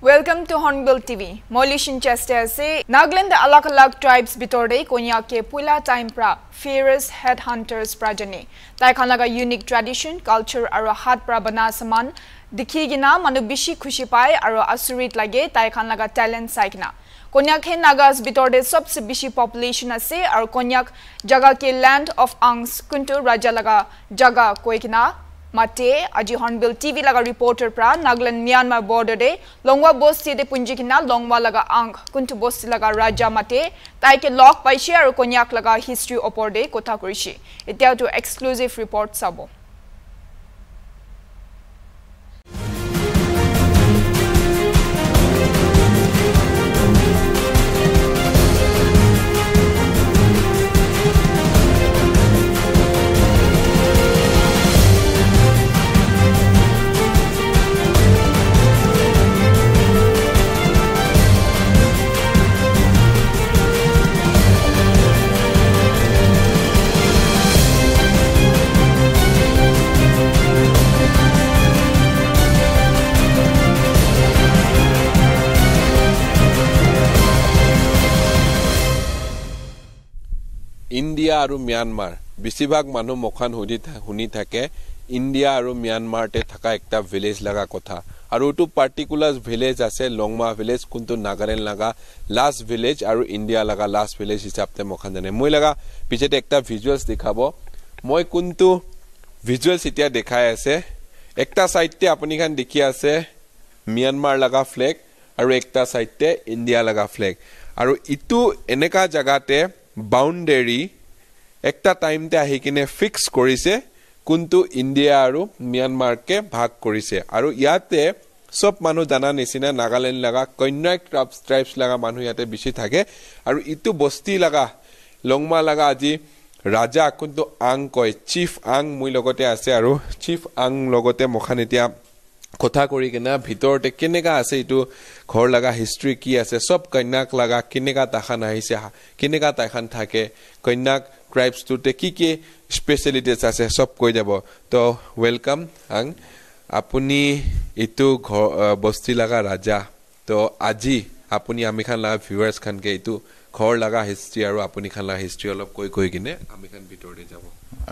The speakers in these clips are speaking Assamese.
Welcome to Hornbill TV. Molishin Chester say Nagaland alak alak tribes bitorde konya ke pula time pra fierce headhunters prajani. Tai khanaga unique tradition, culture aro hat pra bana saman dikhi gina manu bishi khushi pai aro asurit lage tai khanaga talent saikna. konyak he nagas bitorde sabse bishi population ase aro konyak jaga ke land of angs kuntu raja laga jaga koikina মাতে আজি হর্নবিল টিভি লাগা রিপোর্টার প্রা নাগাল্যান্ড মিয়ানমার বর্ডারে লংওয়া বস্তি দে পুঞ্জি কিনা লংওয়া লাগা আং কুন্তু বস্তি লাগা রাজা মাতে তাইকে লক পাইছে আর কন্যাক লাগা হিস্ট্রি ওপর দে কথা করেছে এতিয়াও তো এক্সক্লুসিভ রিপোর্ট চাব ইণ্ডিয়া আৰু ম্যানমাৰ। বেছিভাগ মানুহ মুখান সুধি শুনি থাকে ইণ্ডিয়া আৰু ম্যানমাৰতে থকা একটা ভিলেজ লগা কথা। আৰু এইটো পাৰ্টিকুলাৰ ভিলেজ আছে লংমা ভিলেজ কোনটো নাগালেণ্ড লগা লাষ্ট ভিলেজ আৰু ইণ্ডিয়া লগা লাষ্ট ভিলেজ হিচাপে মুখান জানে। মই লগা পিছতে একটা ভিজুৱেলছ দেখাব। মই কোনটো ভিজুৱেলছ এতিয়া দেখাই আছে একটা চাইডতে আপুনি খান দেখি আছে ম্যানমাৰ লগা ফ্লেগ আৰু একটা চাইডতে ইণ্ডিয়া লগা ফ্লেগ আৰু ইটো এনেকা জেগাতে বাউণ্ডেৰী একটা টাইমতে আহি কিনে ফিক্স কৰিছে কোনটো ইণ্ডিয়া আৰু ম্যানমাৰকে ভাগ কৰিছে। আৰু ইয়াতে চব মানুহ জানা নিচিনা নাগালেণ্ড লগা কন্যাক ট্ৰাইবছ লগা মানুহ ইয়াতে বেছি থাকে। আৰু ইটো বস্তি লগা লংমা লগা আজি ৰাজা কোনটো আং কয় চিফ আং মোৰ লগতে আছে আৰু চিফ আং লগতে মখান এতিয়া কথা কৰি কিনে ভিতৰতে কেনেকা আছে এইটো ঘৰ লগা হিষ্ট্ৰী কি আছে চব কন্যাক লগা কেনেকা তাখান আহিছে কেনেকা তাখান থাকে কন্যাক ট্ৰাইবছটোতে কি কি স্পেচিয়েলিটিজ আছে চব কৈ যাব তো ৱেলকাম আং আপুনি এইটো ঘৰ বস্তি লগা ৰাজা তো আজি আপুনি আমি খান লগা ভিউৱাৰ্ছ খানকে এইটো ঘৰ লগা হিষ্ট্ৰী আৰু আপুনি খান লগা হিষ্ট্ৰী অলপ কৈ কৈ কিনে আমি খান ভিতৰতে যাব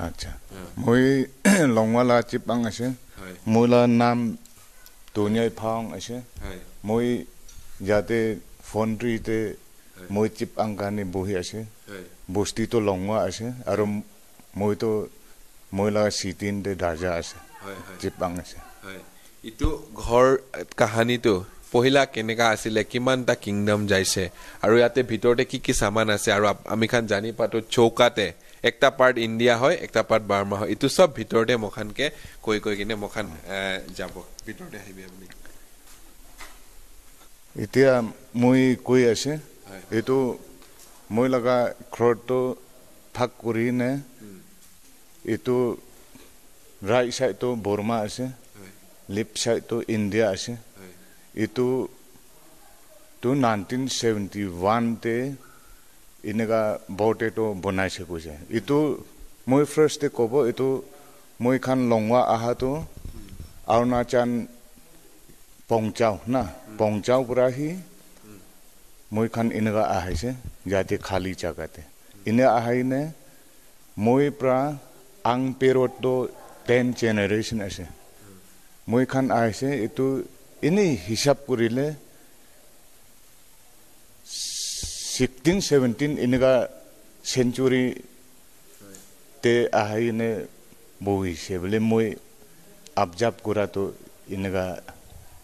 আচ্ছা মই লংৱালা চিপাং আছে মোৰ নাম দুনিয়াই ফাং আছে মই ইয়াতে ফণ্ট্ৰিতে মই চিপাং কাৰণে বহি আছে বস্তিটো লংৱা আছে আৰু মইতো মই লগা চিটিনতে দাৰ্জা আছে চিপাং আছে ইটো ঘৰ কাহানীটো পহিলা কেনেকা আছিলে কিমানটা কিংডম যাইছে আৰু ইয়াতে ভিতৰতে কি কি চামান আছে আৰু আমি খান জানি পাতো চৌকাতে একটা পাৰ্ট ইণ্ডিয়া হয় একটা পাৰ্ট বাৰ্মা হয় এইটো চব ভিতৰতে মখানকে কৈ কৈ কিনে মখান যাব ভিতৰতে আহিবি আপুনি এতিয়া মই কৈ আছে এইটো মই লগা ঘৰটো ভাগ কৰি নে এইটো ৰাইট চাইডটো বৰ্মা আছে লেফ্ট চাইডটো ইণ্ডিয়া আছে। এইটো টু নাইনটিন ছেভেণ্টি ওৱানতে এনেকুৱা বৰ্ডেটো বনাইছে কৈছে। এইটো মই ফাৰ্ষ্টে ক'ব এইটো মই খান লংৱা অহাটো অৰুণাচল পংচাও না পংচাও পৰা সি মই খান এনেকুৱা আহিছে যাতে খালী জেগাতে। এনে আহাইনে মই পৰা আং পেৰতো টেন জেনেৰেশ্যন আছে। মই খান আহিছে এইটো এনেই হিচাপ কৰিলে ছিক্সটিন ছেভেণ্টিন এনেকুৱা চেঞ্চুৰীতে আহিনে বহিছে বোলে মই আবজাৰ্ভ কৰাটো এনেকুৱা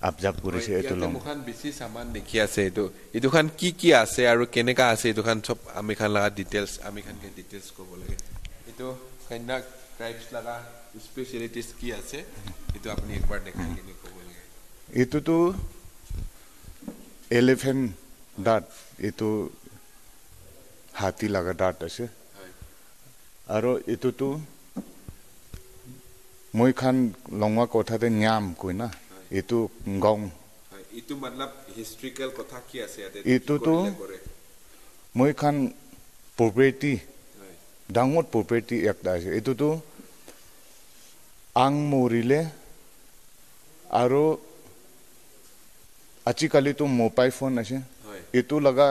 আবজাৰ্ভ কৰিছে এইটো লং খান বেছি চামান দেখি আছে এইটো। এইটো খান কি কি আছে আৰু কেনেকা আছে এইটো খান চব আমি খান লগা ডিটেইলছ আমি খানকে ডিটেইলছ ক'ব লাগে। এইটো কন্যা ট্ৰাইবছ লগা স্পেচিয়েলিটিজ কি আছে এইটো আপুনি একবাৰ দেখাই কিনে ক'ব লাগে। এইটোতো এলিফেণ্ট দাঁত এইটো হাতী লগা দাঁত আছে। আৰু এইটোতো মই খান লঙা কথাতে ন্যাম কৈ না। এইটো গং এইটো মতলব হিষ্ট্ৰিকেল কথা কি আছে ইয়াতে এইটোতো মই খান প্ৰপাৰ্টি ডাঙৰ প্ৰপাৰ্টি একটা আছে এইটোতো আং মৰিলে আৰু আজিকালিতো মোবাইল ফোন আছে হয় এইটো লগা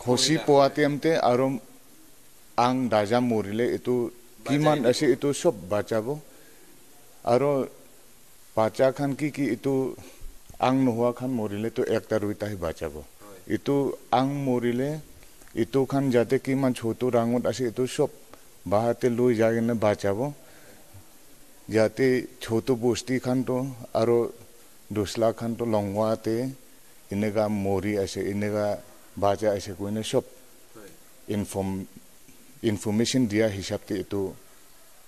খচি পোৱা টাইমতে আৰু আং দাজা মৰিলে এইটো কিমান আছে এইটো চব বাচাব আৰু বাচ্চা খান কি কি এইটো আং নোহোৱা খান মৰিলেতো একটা দুইটাহে বাচাব এইটো আং মৰিলে এইটো খান যাতে কিমান ছোটো ডাঙত আছে এইটো চব বাহাতে লৈ যাই কিনে বাচাব যাতে ছোটো বস্তি খানটো আৰু দুসলা খানটো লংৱাতে এনেকা মৰি আছে এনেকা বাজা আছে কোনে চব ইনফৰ্ম ইনফৰ্মেশ্যন দিয়া হিচাপতে এইটো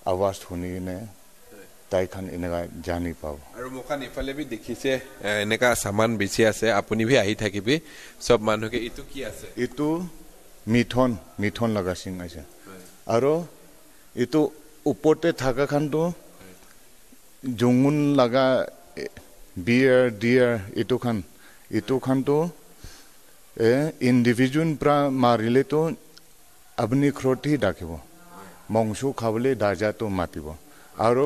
আৱাজ শুনি কিনে তাইখান এনেকা জানি পাব। আৰু মোখান ইফালে বি দেখিছে এ, এনেকা চামান বেছি আছে আপুনি বি আহি থাকিবি চব মানুহকে এইটো কি আছে? এইটো মিথন মিথন লগা চিং আছে। আৰু এইটো ওপৰতে থকা খানটো জুঙুন লগা বিয়াৰ ডিয়াৰ এইটো খান এইটো খানটো এ ইণ্ডিভিজুৱেল পৰা মাৰিলেতো আপুনি ঘৰতেই ৰাখিব মংস খাবলৈ দাজাটো মাতিব। আৰু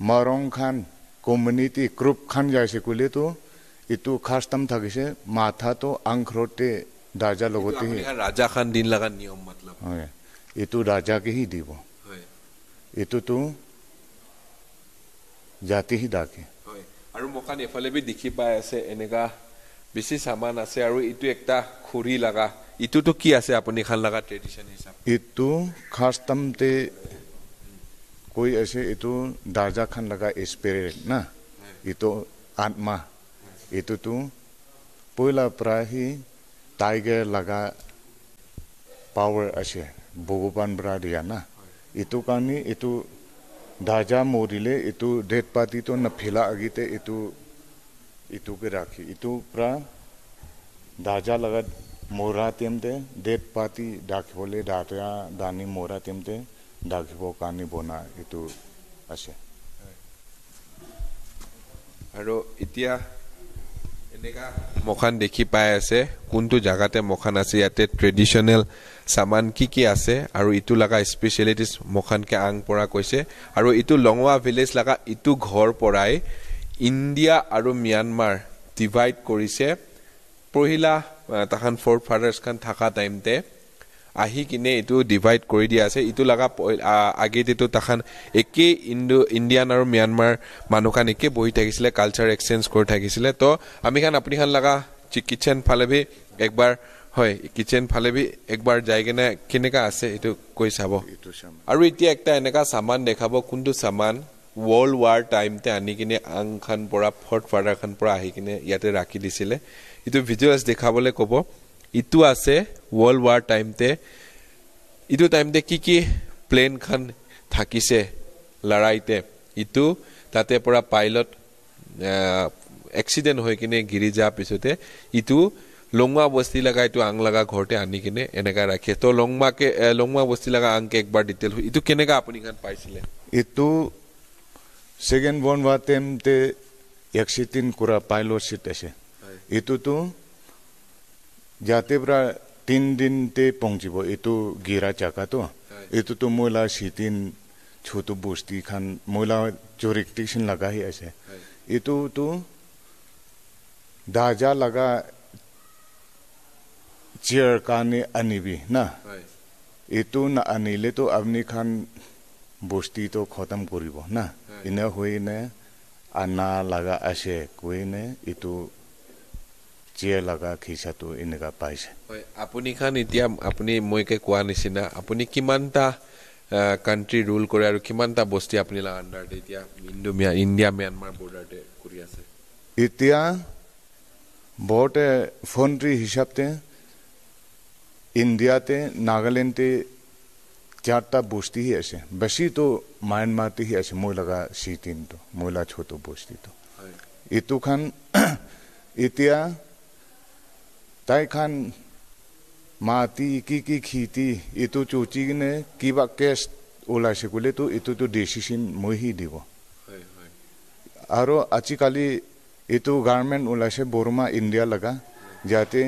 মৰং খান কমিউনিটি গ্ৰুপ খান যাইছে ক'লেতো এইটো খাষ্টাম থাকিছে মাথাটো আং ঘৰতে দাজা লগতে ৰাজা খান দিন লগা নিয়ম হয় এইটো ৰাজাকেহি দিব এইটোতো জাতিহি ডাকে হয় আৰু মোখান এফালে বি দেখি পাই আছে এনেকা বেছি চামান আছে আৰু এইটো একটা খৰি লগা ইটোতো কি আছে আপুনি খান লগা ট্ৰেডিশ্যন হিচাপ এইটো খাষ্টামতে কৈ আছে এইটো দাজা খান লগা স্পিৰিট না এইটো আত্মা এইটোতো পইলা প্ৰাহি টাইগাৰ লগা পাৱাৰ আছে ভগৱান পৰা দিয়া না এইটো কাৰণে এইটো দাজা মৰিলে এইটো ডেড পাৰ্টিটো নফেলা আগিতে এইটো এইটোকে ৰাখি এইটো পৰা দাজা লগত মৰা তেমতে ডেড পাৰ্টি ৰাখিবলৈ দাজা দানি মৰা তেমতে ৰাখিবৰ কাৰণে বনা এইটো আছে। আৰু এতিয়া এনেকা মখান দেখি পাই আছে কোনটো জাগাতে মখান আছে ইয়াতে ট্ৰেডিশ্যনেল চামান কি কি আছে আৰু ইটো লগা স্পেচিয়েলিটিজ মখানকে আং পৰা কৈছে। আৰু ইটো লঙৱা ভিলেজ লগা ইটো ঘৰ পৰাই ইণ্ডিয়া আৰু ম্যানমাৰ ডিভাইড কৰিছে। পহিলা তাহান ফ'ৰ ফাদাৰ্ছ খান থকা টাইমতে আহি কিনে এইটো ডিভাইড কৰি দিয়া আছে। ইটো লগা পই- আ- আগেতেতো তাখান একেই ইণ্ডো ইণ্ডিয়ান আৰু ম্যানমাৰ মানুহখান একে বহি থাকিছিলে কালচাৰ এক্সচেঞ্জ কৰি থাকিছিলে। তো আমি খান আপুনি খান লগা কিটচেন ফালে ভি একবাৰ হয় কিটচেন ফালে ভি একবাৰ যাই কিনে কেনেকা আছে এইটো কৈ চাব। আৰু এতিয়া একটা এনেকা চামান দেখাব কোনটো চামান ৱৰ্ল্ড ৱাৰ টাইমতে আনি কিনে আং খান পৰা ফৰ্ট ফাদাৰ খান পৰা আহি কিনে ইয়াতে ৰাখি দিছিলে। এইটো ভিজুৱেলছ দেখাবলৈ ক'ব। ইটো আছে ৱৰ্ল্ড ৱাৰ টাইমতে ইটো টাইমতে কি কি প্লেন খান থাকিছে লৰাইতে ইটো তাতে পৰা পাইলট এক্সিডেণ্ট হৈ কিনে গিৰি যোৱাৰ পিছতে ইটো লংমা বস্তি লগা এইটো আং লগা ঘৰতে আনি কিনে এনেকা ৰাখে তো লংমাকে লংমা বস্তি লগা আংকে একবাৰ ডিটেইল ইটো কেনেকা আপুনি খান পাইছিলে এইটো ছেকেণ্ড বৰ্ণ হোৱা টাইমতে এক্সিডেণ্ট কৰা পাইলট চিট আছে এইটোতো যাতে পৰা তিনিদিনতে পहुঁচিব এইটো গিৰা জাগাটো এইটোতো মহিলা চিটিন ছোটো বস্তি খান মহিলা জৰিকটেশ্যন লগাহি আছে এইটোতো দাজা লগা চেয়াৰ কাৰণে আনিবি না এইটো না আনিলেতো আপুনি খান বস্তিটো খতম কৰিব না এনে হৈ নে আনা লগা আছে কৈ নে এইটো চেয়াৰ লগা খিচাটো এনেকা পাইছে। হয় আপুনি খান এতিয়া আপুনি মইকে কোৱা নিচিনা আপুনি কিমানটা কাণ্ট্ৰি ৰুল কৰে আৰু কিমানটা বস্তি আপুনি আণ্ডাৰতে এতিয়া ইণ্ডো ম্যা- ইণ্ডিয়া ম্যানমাৰ বৰ্ডাৰতে কৰি আছে? এতিয়া বহুতে ফণ্ট্ৰি হিচাপতে ইণ্ডিয়াতে নাগালেণ্ডে চারটা বস্তিহি আছে। বেশিতো মায়ানমারতেহি আছে মই লগা চিটিনটো মহিলা ছোট বস্তিটো। এইটো খান এতিয়া তাই খান মাটি কি কি খেতি এইটো চুচি কিনে কিবা কেছ ওলাইছে ক'লেতো এইটোতো ডিচিশ্যন মইহি দিব আৰু আজিকালি এইটো গাৰ্মেণ্ট ওলাইছে বৰমা ইণ্ডিয়া লগা যাতে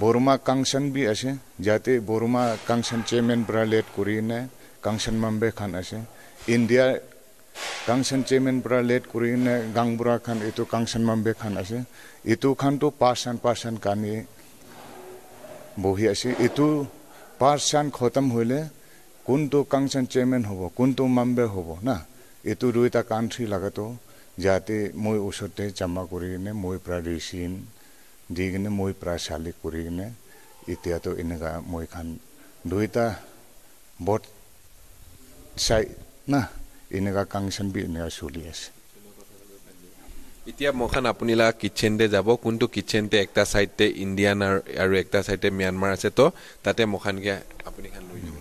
বৰমা কাংচন বি আছে যাতে বৰমা কাংচন চেয়াৰমেন পৰা লেট কৰি কিনে কাংচন মাম্বে খান আছে ইণ্ডিয়াৰ কাংচন চেয়াৰমেন পৰা লেট কৰি কিনে গাংবুঢ়া খান এইটো কাংচন মাম্বে খান আছে এইটো খানটো পাৰ্চান পাৰ্চান কানি বহি আছে এইটো পাৰ্চান খতম হ'লে কোনটো কাংচন চেয়াৰমেন হ'ব কোনটো মাম্বে হ'ব না এইটো দুইটা কাণ্ট্ৰি লগাটো যাতে মই ওচৰতে জমা কৰি কিনে মই পৰা ৰিচিন দি কিনে মই পৰা চালি কৰি কিনে এতিয়াতো এনেকুৱা মই খান দুইটা বট চাই না এনেকুৱা কাংচন বি এনেকুৱা চলি আছে এতিয়া মখান আপুনি লগা কিটচেনতে যাব কোনটো কিটচেনতে একটা চাইডতে ইণ্ডিয়ান আৰু একটা চাইডতে ম্যানমাৰ আছে তো তাতে মখানকে আপুনি খান লৈ যাব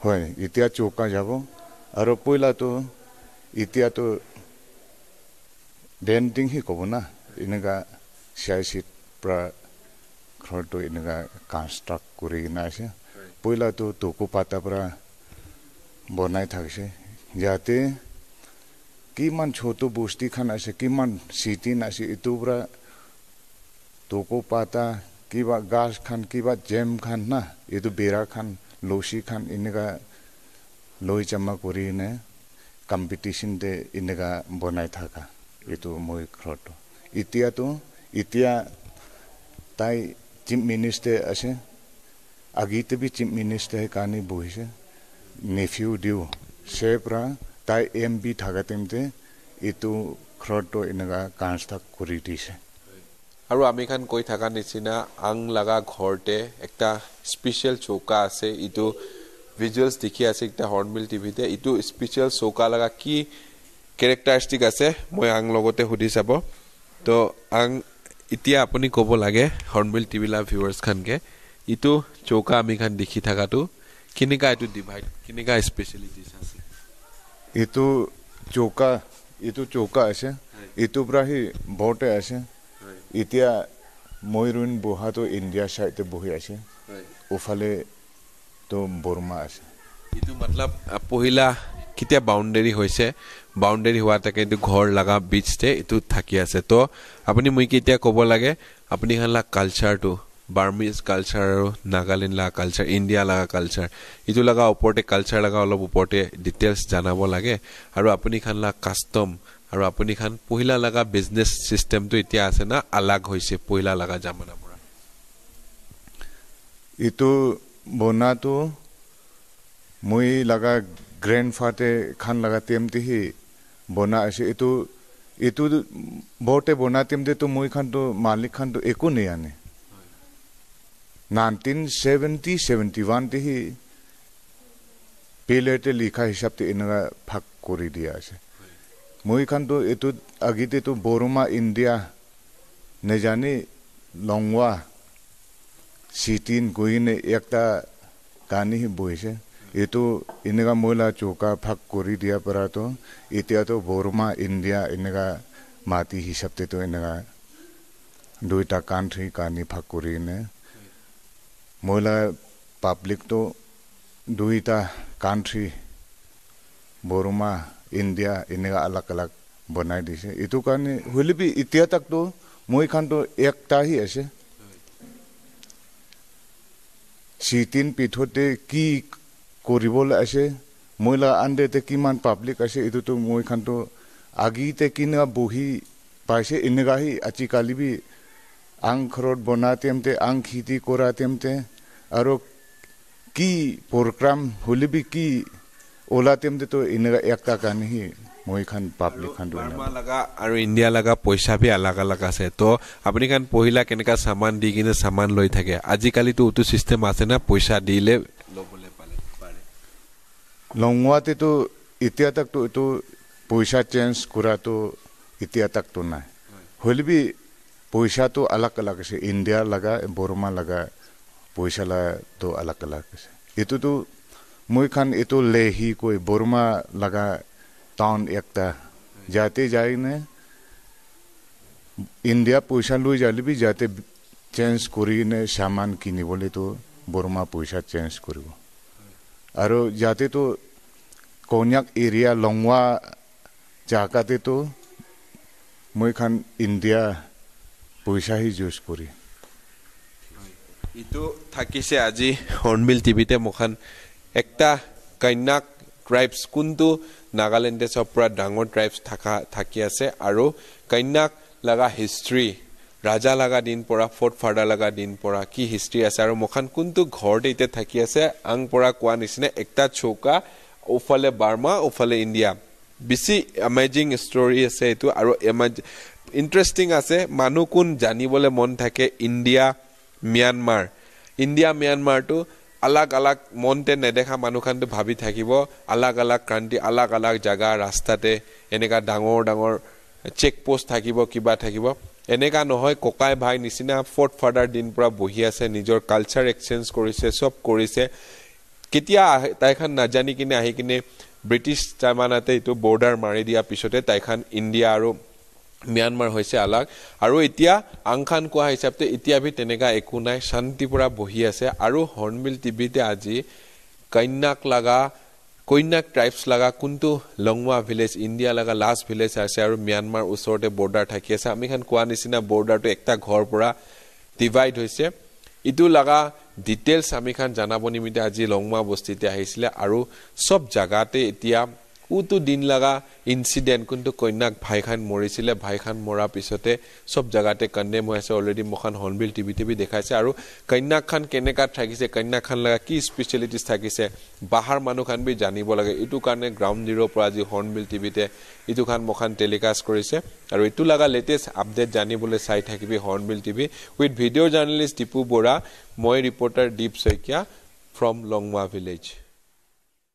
হয় এতিয়া চৌকা যাব আৰু পইলাটো এতিয়াতো ডেণ্টিংহি ক'ব না এনেকুৱা চি আই চিত পৰা ঘৰটো এনেকুৱা কনষ্ট্ৰাক্ট কৰি কিনে আছে পইলাটো টকু পাতাৰ পৰা বনাই থাকিছে যাতে কিমান ছোটো বস্তিখান আছে কিমান চিটিন আছে এইটোৰ পৰা টকু পাতা কিবা গাছ খান কিবা জেম খান না এইটো বেৰা খান লচি খান এনেকুৱা লৈ জমা কৰি কিনে কম্পিটিশ্যনতে এনেকুৱা বনাই থকা এইটো মই ঘৰটো এতিয়াতো এতিয়া তাই চিফ মিনিষ্টাৰ আছে আগিতে বি চিফ মিনিষ্টাৰ কাৰণে বহিছে নেফিউ দিও। সে পৰা তাই এম পি থকা তেমতে এইটো ঘৰটো এনেকুৱা কনষ্ট্ৰাক্ট কৰি দিছে আৰু আমি খান কৈ থকা নিচিনা আং লগা ঘৰতে একটা স্পেচিয়েল চৌকা আছে ইটো ভিজুৱেলছ দেখি আছে এতিয়া হৰ্ণবিল টিভিতে ইটো স্পেচিয়েল চৌকা লগা কি কেৰেক্টাৰিষ্টিক আছে মই আং লগতে সুধি চাব তো আং এতিয়া আপুনি ক'ব লাগে হৰ্ণবিল টিভি লা ভিউৱাৰ্ছ খানকে ইটো চৌকা আমি খান দেখি থকাটো কেনেকুৱা এইটো ডিভাইড কেনেকুৱা স্পেচিয়েলিটিছ আছে এইটো চৌকা এইটো চৌকা আছে এইটোৰ পৰা সি বৰতে আছে এতিয়া মই ৰুইন বহাটো ইণ্ডিয়া চাইডে বহি আছে ওফালে তো বৰ্মা আছে এইটো মতলব পহিলা কেতিয়া বাউণ্ডেৰী হৈছে বাউণ্ডেৰী হোৱা তাকে এইটো ঘৰ লগা বিচতে এইটো থাকি আছে তো আপুনি মই কেতিয়া ক'ব লাগে আপুনি খান কালচাৰটো বাৰ্মিজ কালচাৰ আৰু নাগালেণ্ড লগা কালচাৰ ইণ্ডিয়া লগা কালচাৰ এইটো লগা ওপৰতে কালচাৰ লগা অলপ ওপৰতে ডিটেইলছ জনাব লাগে আৰু আপুনি খান কাষ্টম আৰু আপুনি খান পহিলা লগা বিজনেছ চিষ্টেমটো এতিয়া আছে না আলাগ হৈছে পহিলা লগা জামানাৰ পৰা এইটো বনাটো মই লগা গ্ৰেণ্ড ফাতে খান লগা সি বনা আছে এইটো এইটো বৰতে বনা তেমতেতো মই খানটো মালিক খানটো একো নেয়ানে নাইনটিন ছেভেণ্টি ছেভেণ্টি ওৱানতে সি পেলেতে লিখা হিচাপতে এনেকুৱা ভাগ কৰি দিয়া আছে মই খানটো এইটো আগিতেতো বৰমা ইণ্ডিয়া নেজানি লংৱা চিটিন গৈ কিনে একটা কানি বহিছে এইটো এনেকুৱা মহিলা চৌকা ভাগ কৰি দিয়াৰ পৰাতো এতিয়াতো বৰ্মা ইণ্ডিয়া এনেকুৱা মাটি হিচাপতেতো এনেকুৱা দুইটা কাণ্ট্ৰি কানি ভাগ কৰি কিনে মহিলা পাব্লিকটো দুইটা কাণ্ট্ৰি বৰ্মা ইণ্ডিয়া এনেকুৱা আলাগ আলাগ বনাই দিছে। এইটো কাৰণে হ'লে বি এতিয়া তাকতো মই খানতো একটাহি আছে। চিটিন পিঠতে কি কৰিবলৈ আছে মহিলা আণ্ডেতে কিমান পাব্লিক আছে এইটোতো মই খানতো আগিতে কেনেকুৱা বহি পাইছে এনেকুৱাহি আজিকালি বি আং ঘৰত বনা তেমতে আং খেতি কৰা তেমতে আৰু কি প্ৰগ্ৰাম হ'লে বি কি ওলা তেমতেতো এনেকুৱা একটা কাৰণেহি মই খান পাব্লিক খানটো বাৰ্মা লগা আৰু ইণ্ডিয়া লগা পইচা বি আলাগ আলাগ আছে। তো আপুনি কাৰণ পহিলা কেনেকা চামান দি কিনে চামান লৈ থাকে? আজিকালিতো এইটো চিষ্টেম আছে না পইচা দিলে ল'বলৈ পালে পাৰে। লংৱাতেতো এতিয়া তাকতো এইটো পইচা চেঞ্জ কৰাটো এতিয়া তাকতো নাই। হ'লে বি পইচাটো আলাগ আলাগ আছে ইণ্ডিয়া লগা বৰ্মা লগা। পইচা লগাটো আলাগ আলাগ আছে এইটোতো মই খান এইটো লেহি কৈ বৰ্মা লগা টাউন একটা যাতে যাই কিনে ইণ্ডিয়া পইচা লৈ যালে বি যাতে চেঞ্জ কৰি কিনে চামান কিনিবলৈতো বৰ্মা পইচা চেঞ্জ কৰিব আৰু যাতেতো কন্যাক এৰিয়া লংৱা জাগাতেতো মই খান ইণ্ডিয়া পইচাহি ইউজ কৰি ইটো থাকিছে আজি হৰ্ণবিল টিভিতে মোখান। একটা কন্যাক ট্ৰাইবছ কোনটো? নাগালেণ্ডে চব পৰা ডাঙৰ ট্ৰাইবছ থকা থাকি আছে। আৰু কন্যাক লগা হিষ্ট্ৰী ৰাজা লগা দিন পৰা ফৰ্ট ফাদাৰ লগা দিন পৰা কি হিষ্ট্ৰী আছে? আৰু মখান কোনটো ঘৰতে এতিয়া থাকি আছে? আং পৰা কোৱা নিচিনা একটা চৌকা ওফালে বাৰ্মা ওফালে ইণ্ডিয়া। বেছি এমেজিং ষ্টৰী আছে এইটো। আৰু ইণ্টাৰেষ্টিং আছে মানুহ কোন জানিবলৈ মন থাকে? ইণ্ডিয়া ম্যানমাৰ ইণ্ডিয়া ম্যানমাৰটো আলাগ আলাগ মনতে নেদেখা মানুহখানটো ভাবি থাকিব আলাগ আলাগ ক্ৰান্তি আলাগ আলাগ জেগা ৰাস্তাতে এনেকুৱা ডাঙৰ ডাঙৰ চেক পোষ্ট থাকিব কিবা থাকিব এনেকুৱা নহয় ককাই ভাই নিচিনা ফৰ্ট ফাদাৰ দিন পৰা বহি আছে নিজৰ কালচাৰ এক্সচেঞ্জ কৰিছে চব কৰিছে কেতিয়া তাইখন নাজানি কিনে আহি কিনে ব্ৰিটিছ জামানাতে এইটো বৰ্ডাৰ মাৰি দিয়াৰ পিছতে তাইখন ইণ্ডিয়া আৰু ম্যানমাৰ হৈছে আলাগ। আৰু এতিয়া আংখান কোৱা হিচাপতে এতিয়া ভি তেনেকুৱা একো নাই। শান্তিৰ পৰা বহি আছে। আৰু হৰ্ণবিল টিভিতে আজি কন্যাক লগা কন্যাক ট্ৰাইবছ লগা কোনটো লংমা ভিলেজ ইণ্ডিয়া লগা লাষ্ট ভিলেজ আছে আৰু ম্যানমাৰ ওচৰতে বৰ্ডাৰ থাকি আছে। আমি খান কোৱা নিচিনা বৰ্ডাৰটো একটা ঘৰৰ পৰা ডিভাইড হৈছে। ইটো লগা ডিটেইলছ আমি খান জানাব নিমিত্তে আজি লংমা বস্তিতে আহিছিলে। আৰু চব জেগাতে এতিয়া কোটো দিন লগা ইনচিডেণ্ট কোনটো কন্যাক ভাইখান মৰিছিলে। ভাইখান মৰাৰ পিছতে চব জেগাতে কণ্ডেম হৈ আছে। অলৰেডি মখান হৰ্ণবিল টিভি টিভি দেখাইছে। আৰু কন্যাখান কেনেকুৱা থাকিছে? কন্যাখান লগা কি স্পেচিয়েলিটিজ থাকিছে? বাহাৰ মানুহখান বি জানিব লাগে। এইটো কাৰণে গ্ৰাউণ্ড জিৰ'ৰ পৰা আজি হৰ্ণবিল টিভিতে এইটো খান মখান টেলিকাষ্ট কৰিছে। আৰু এইটো লগা লেটেষ্ট আপডেট জানিবলৈ চাই থাকিবি Hornbill TV. With video' journalist Dipu Bora মই reporter Dip Saikia from Longwa village